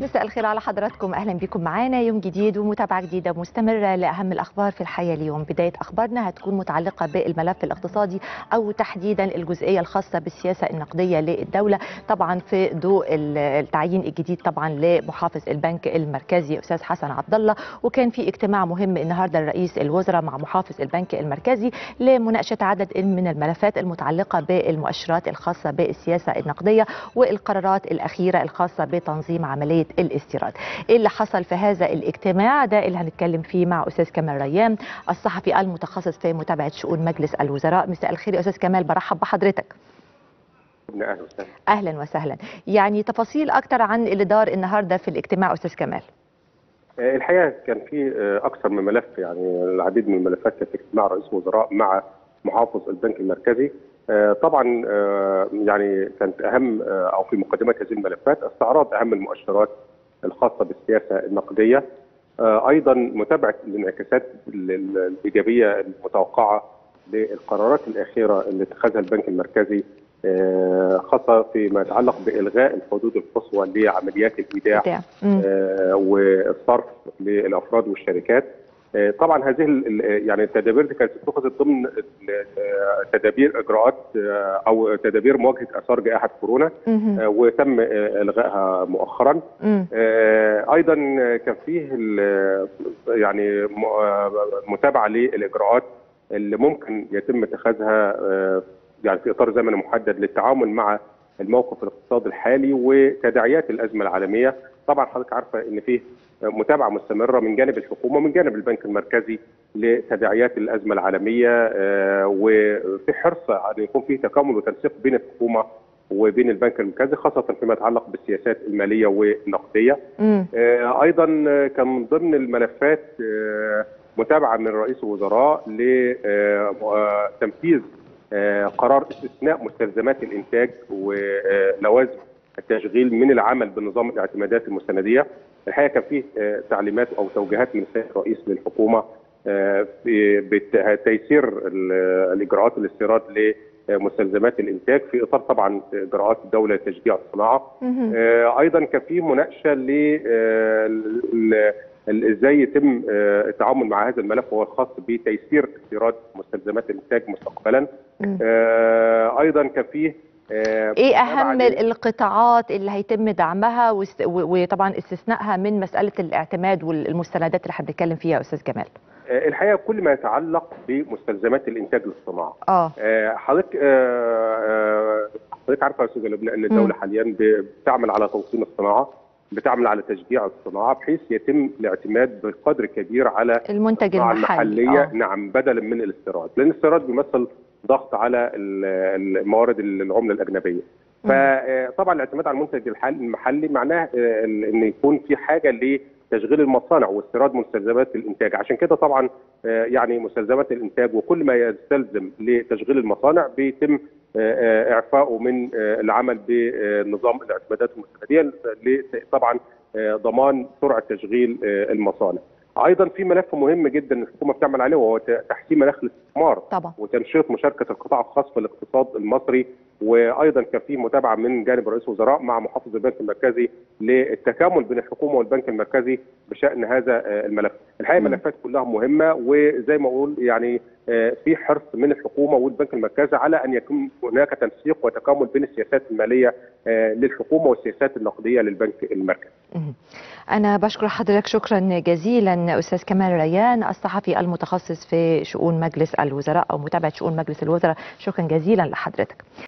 مساء الخير على حضراتكم. أهلا بكم معانا. يوم جديد ومتابعة جديدة مستمرة لأهم الأخبار في الحياة اليوم. بداية أخبارنا هتكون متعلقة بالملف الاقتصادي أو تحديدا الجزئية الخاصة بالسياسة النقدية للدولة. طبعا في ضوء التعيين الجديد طبعا لمحافظ البنك المركزي أستاذ حسن عبد الله وكان في اجتماع مهم النهارده لرئيس الوزراء مع محافظ البنك المركزي لمناقشة عدد من الملفات المتعلقة بالمؤشرات الخاصة بالسياسة النقدية والقرارات الأخيرة الخاصة بتنظيم عملية الاستيراد. إيه اللي حصل في هذا الاجتماع؟ ده اللي هنتكلم فيه مع أستاذ كمال ريان الصحفي المتخصص في متابعة شؤون مجلس الوزراء. مساء الخير يا أستاذ كمال برحب بحضرتك. أهلا وسهلا. أهلا وسهلا. يعني تفاصيل أكتر عن اللي دار النهارده في الاجتماع أستاذ كمال. الحقيقة كان في أكثر من ملف يعني العديد من الملفات كانت في اجتماع رئيس الوزراء مع محافظ البنك المركزي. طبعا يعني كانت أهم أو في مقدمه هذه الملفات استعراض أهم المؤشرات الخاصة بالسياسة النقدية. أيضا متابعة الانعكاسات الإيجابية المتوقعة للقرارات الأخيرة اللي اتخذها البنك المركزي خاصة فيما يتعلق بإلغاء الحدود القصوى لعمليات الايداع والصرف للأفراد والشركات. طبعا هذه يعني التدابير دي كانت اتخذت ضمن تدابير إجراءات أو تدابير مواجهة آثار جائحة كورونا وتم إلغائها مؤخرا. أيضا كان فيه يعني متابعة للإجراءات اللي ممكن يتم اتخاذها يعني في إطار زمني محدد للتعامل مع الموقف الاقتصادي الحالي وتداعيات الأزمة العالمية. طبعا حضرتك عارفة إن فيه متابعة مستمرة من جانب الحكومة ومن جانب البنك المركزي لتداعيات الأزمة العالمية وفي حرص ان يكون في تكامل وتنسيق بين الحكومة وبين البنك المركزي خاصة فيما يتعلق بالسياسات المالية والنقدية. أيضا كان من ضمن الملفات متابعة من رئيس الوزراء لتنفيذ قرار استثناء مستلزمات الإنتاج ولوازم التشغيل من العمل بنظام الاعتمادات المستندية. الحقيقة كان فيه تعليمات أو توجيهات من السيد الرئيس للحكومة بتيسير الإجراءات الاستيراد لمستلزمات الإنتاج في إطار طبعا إجراءات الدولة لتشجيع الصناعة. أيضا كان في مناقشة ل إزاي يتم التعامل مع هذا الملف وهو الخاص بتيسير استيراد مستلزمات الإنتاج مستقبلا. أيضا كان فيه إيه أهم القطاعات اللي هيتم دعمها وطبعا استثنائها من مسألة الاعتماد والمستندات اللي إحنا بنتكلم فيها يا أستاذ جمال؟ الحقيقة كل ما يتعلق بمستلزمات الإنتاج للصناعه آه. حضرتك حضرتك عارفة يا أستاذ لبنى إن الدولة حاليا بتعمل على توطين الصناعه بتعمل على تشجيع الصناعه بحيث يتم الاعتماد بقدر كبير على المنتج المحلي. المحلية. آه. نعم بدلا من الاستيراد. لأن الاستيراد بيمثل ضغط على الموارد العملة الأجنبية. فطبعا الاعتماد على المنتج المحلي معناه إن يكون في حاجة لتشغيل المصانع واستيراد مستلزمات الإنتاج. عشان كده طبعا يعني مستلزمات الإنتاج وكل ما يستلزم لتشغيل المصانع بيتم اعفائه من العمل بنظام الاعتمادات المستنديه طبعا ضمان سرعة تشغيل المصانع. أيضا في ملف مهم جدا الحكومة بتعمل عليه وهو تحسين مناخ الاستثمار طبعا وتنشيط مشاركة القطاع الخاص في الاقتصاد المصري وأيضا كان في متابعة من جانب رئيس الوزراء مع محافظ البنك المركزي للتكامل بين الحكومة والبنك المركزي بشأن هذا الملف. الحقيقة الملفات كلها مهمة وزي ما أقول يعني في حرص من الحكومة والبنك المركزي على أن يكون هناك تنسيق وتكامل بين السياسات المالية للحكومة والسياسات النقدية للبنك المركزي. أنا بشكر حضرتك شكرا جزيلا أستاذ كمال ريان الصحفي المتخصص في شؤون مجلس الوزراء أو متابعة شؤون مجلس الوزراء. شكرا جزيلا لحضرتك.